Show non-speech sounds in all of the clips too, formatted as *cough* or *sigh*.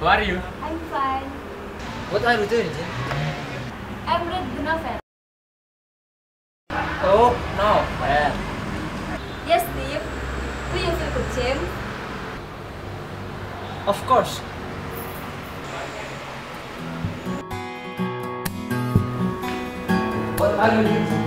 How are you? I'm fine. What are you doing, Jim? I'm read the novel. Oh, no. Well, Yes, Steve. Do you feel good, James? of course. What are you doing?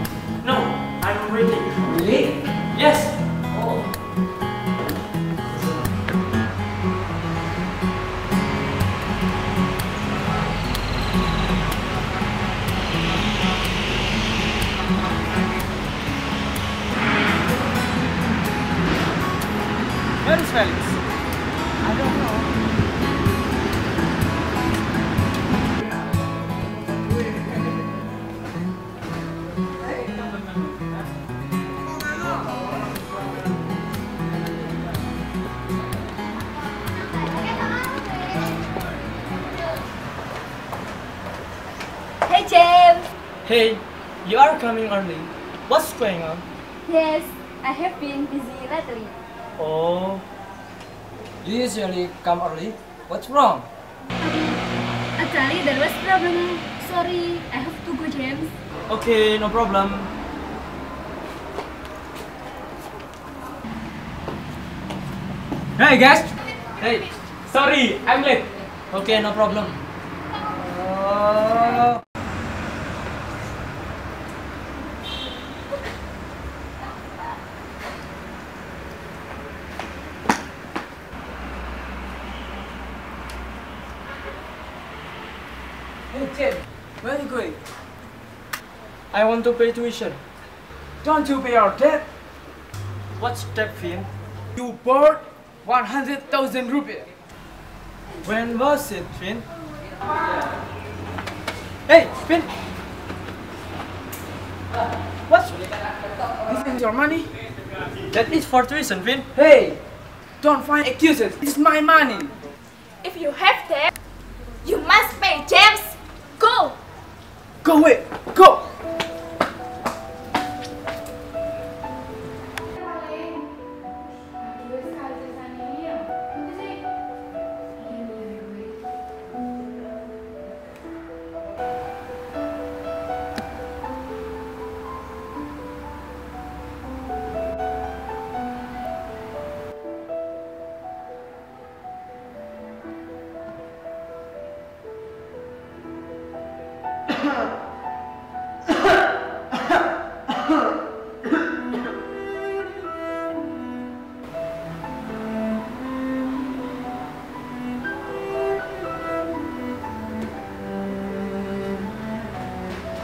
Where is Felix? I don't know. Hey, James. Hey, you are coming early. What's going on? Yes, I have been busy lately. Oh, You usually come early. What's wrong? Um, Actually, there was problem. Sorry, I have to go, James. okay, no problem. Hey, guys. Hey, sorry, I'm late. Okay, no problem. Uh, Hey, Jim. Where are you going? I want to pay tuition. Don't you pay our debt? What's that, Finn? You borrowed 100,000 rupees. When was it, Finn? Hey, Finn! What's This is your money? that? Is for tuition, Finn. Hey, don't find excuses. This is my money. If you have debt, you must pay, James. Go. Go away. Go.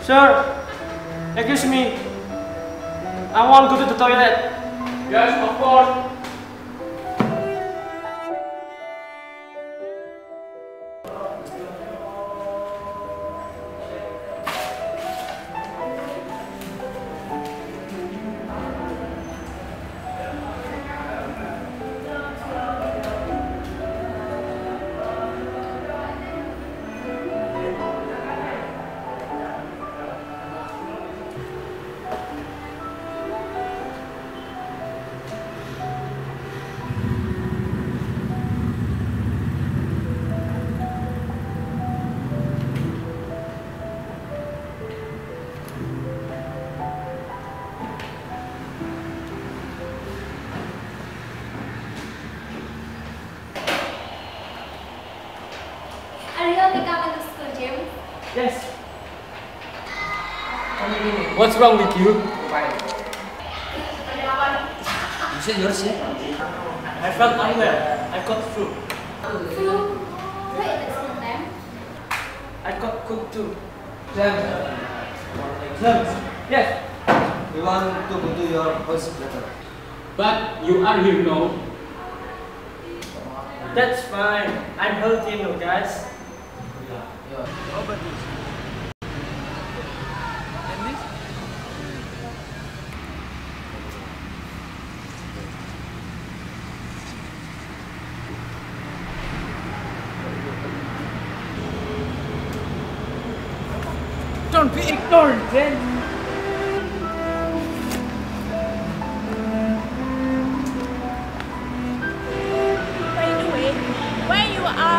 Sir, excuse me. I want to go to the toilet. Yes, of course. What's wrong with you? You say yours, yeah? I felt unwell. I got flu. Flu. Wait, that's not them. I got cold too. James, Yes. we want to go to your later. But you are here now. That's fine. I'm healthy now, guys. How about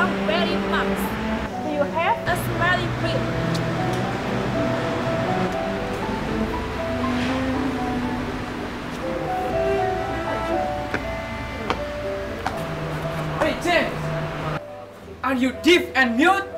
you very much, do you have a smelly breath? Hey, James! Are you deaf and mute?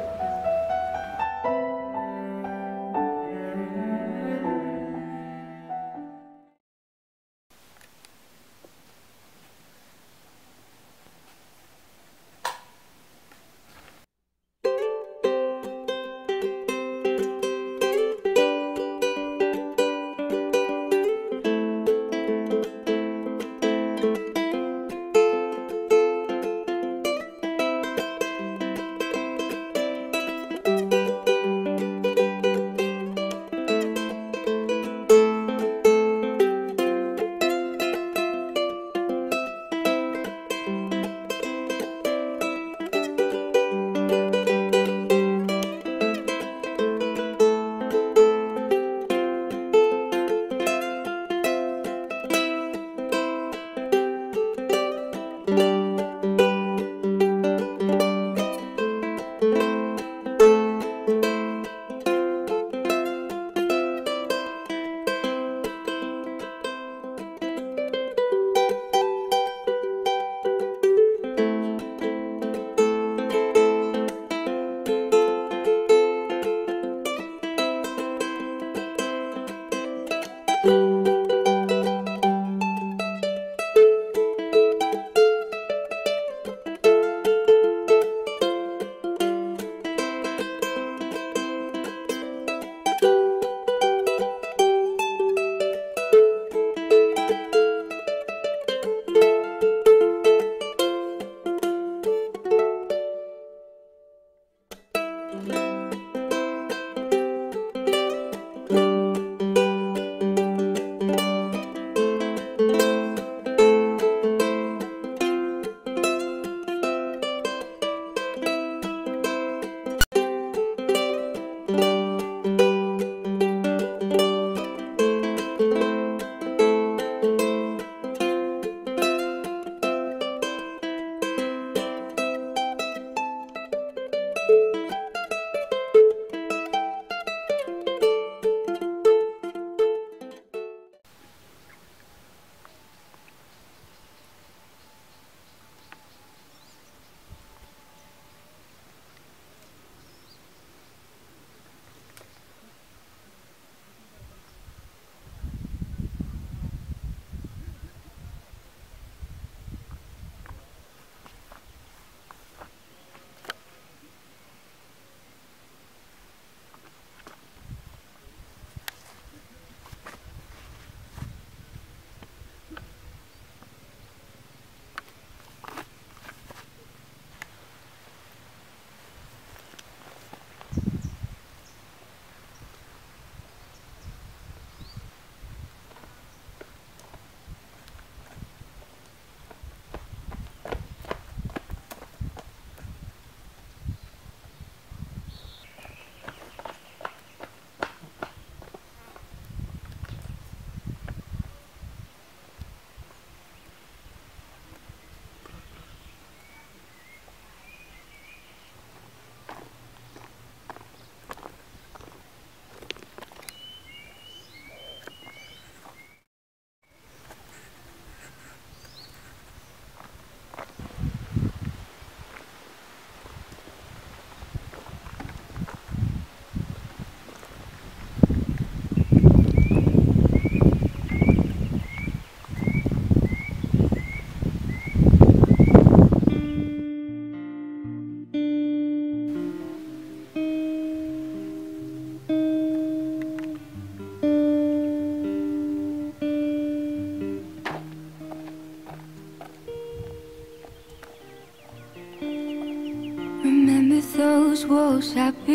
saber.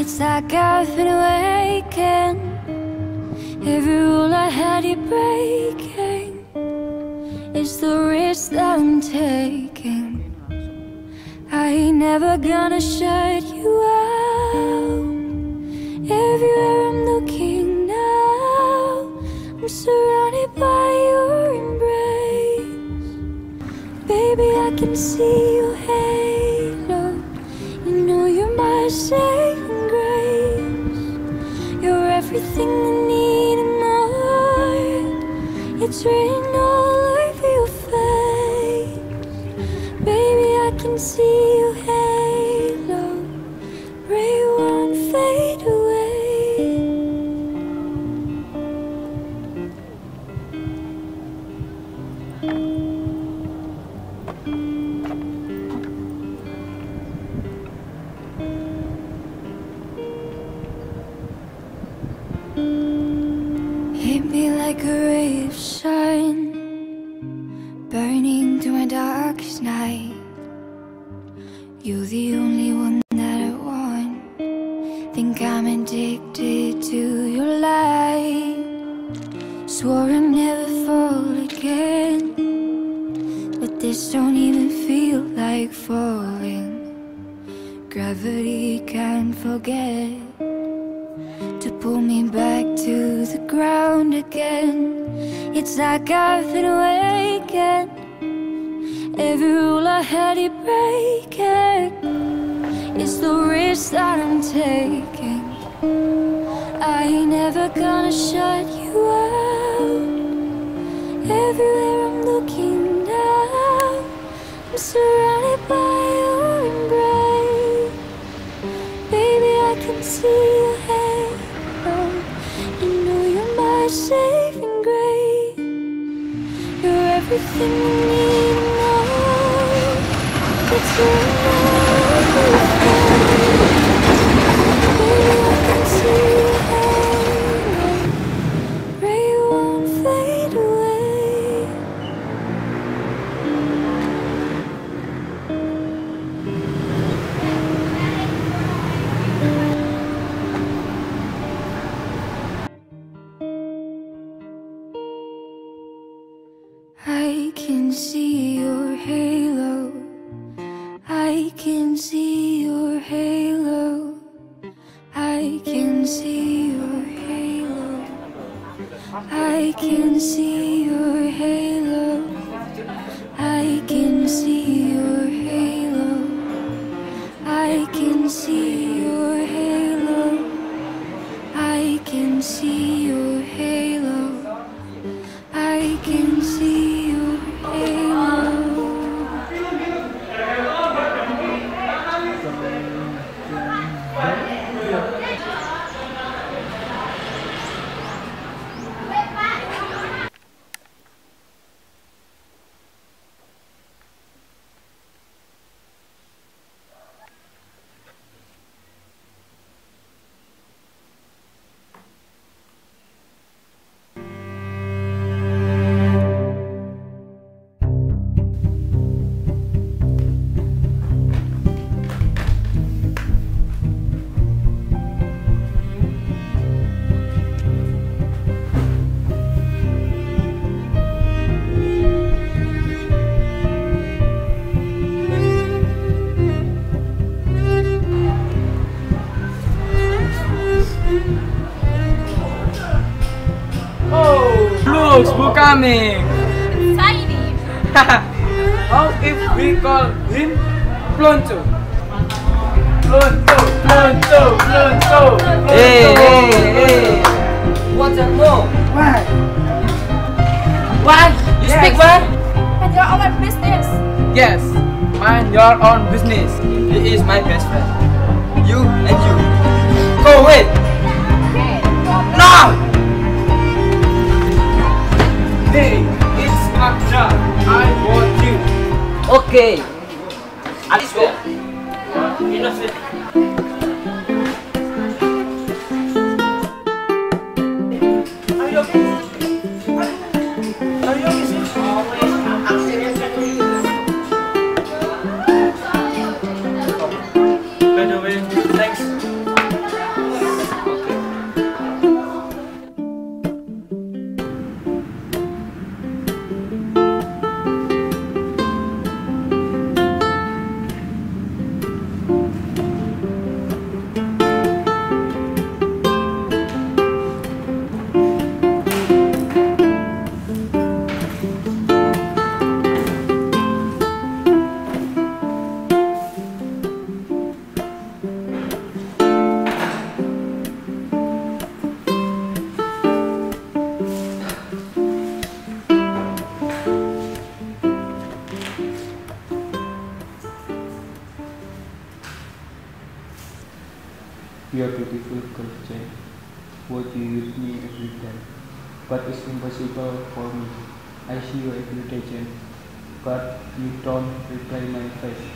It's like I've been awakened. Every rule I had you breaking. It's the risk that I'm taking. I ain't never gonna shut you out. Everywhere I'm looking now, I'm surrounded by your embrace. Baby, I can see your everything I need and more. It's written like falling. Gravity can't forget to pull me back to the ground again. It's like I've been awakened. Every rule I had you breaking. It's the risk that I'm taking. I ain't never gonna shut you out. Everywhere I'm looking surrounded by your embrace. Baby, I can see your halo. You know you're my saving grace. You're everything I need coming? Tiny. *laughs* How if we call him Plonto? Plonto, Plonto, Plonto. Hey, hey, hey. What's that no? Why? What? You Yes. speak what? And you're all my business. Yes, mind your own business. He is my best friend. You and you. Go away! Okay. You are beautiful girl, Jane. What you with me every time. But it's impossible for me. I see you every day. But you don't reply my face.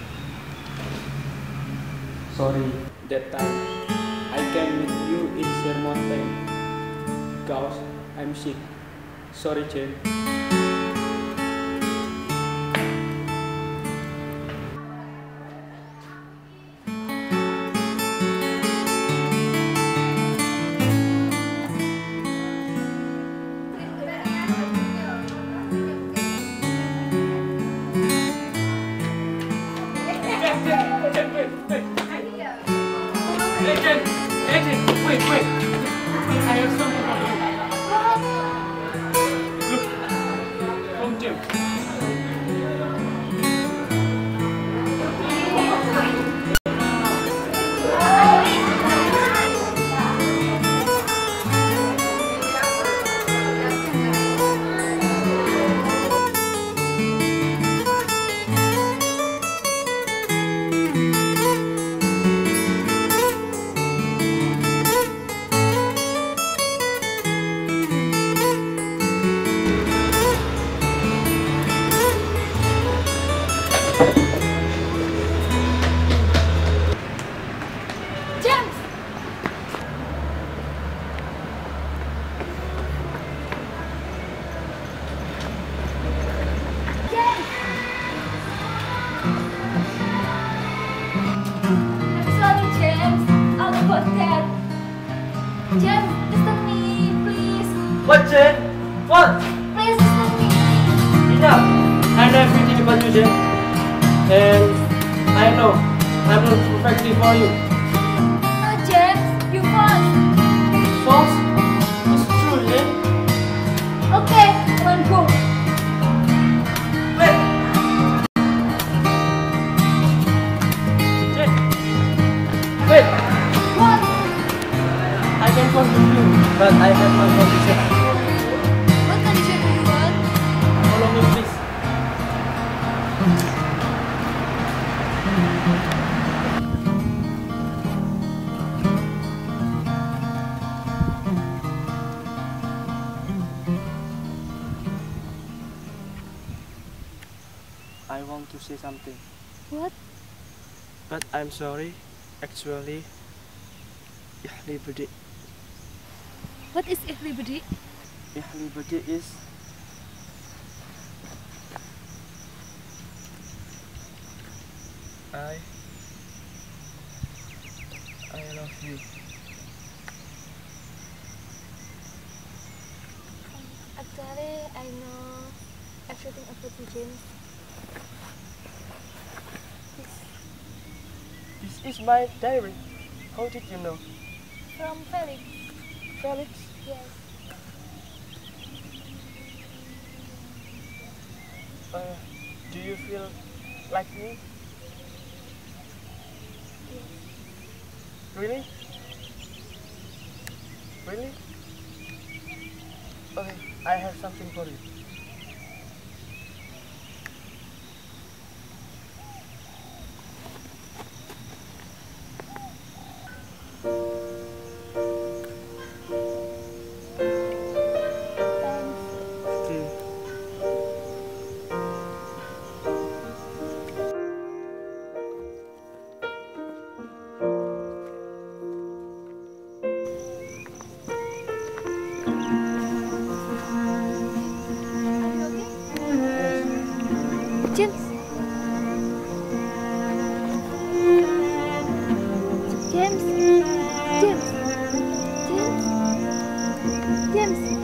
Sorry. That time, I can meet you in Sir Mountain. Cause I'm sick. Sorry, Jane. Agent! Agent! Wait, wait! I have something sorry. Actually, Ihli Bedi. What is? Ihli Bedi is I I love you. Actually, I know everything about you, James. Is my diary. How did you know? From Felix. Felix? Yes. Uh, do you feel like me? Really? Really? Okay, I have something for you. him.